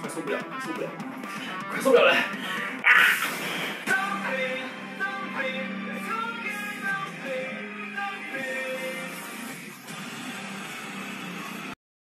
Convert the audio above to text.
快受不了，受不了，快受不了了。